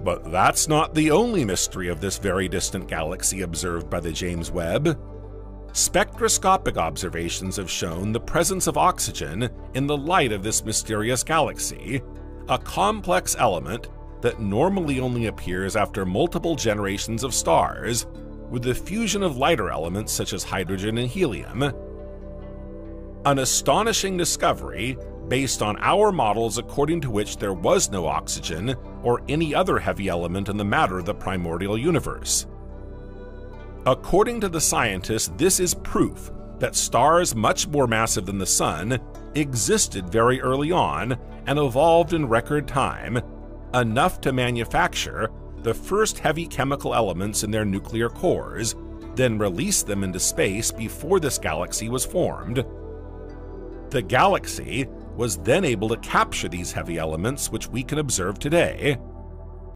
But that's not the only mystery of this very distant galaxy observed by the James Webb. Spectroscopic observations have shown the presence of oxygen in the light of this mysterious galaxy, a complex element that normally only appears after multiple generations of stars, with the fusion of lighter elements such as hydrogen and helium. An astonishing discovery based on our models according to which there was no oxygen or any other heavy element in the matter of the primordial universe. According to the scientists, this is proof that stars much more massive than the Sun existed very early on and evolved in record time, enough to manufacture the first heavy chemical elements in their nuclear cores, then release them into space before this galaxy was formed. The galaxy was then able to capture these heavy elements which we can observe today,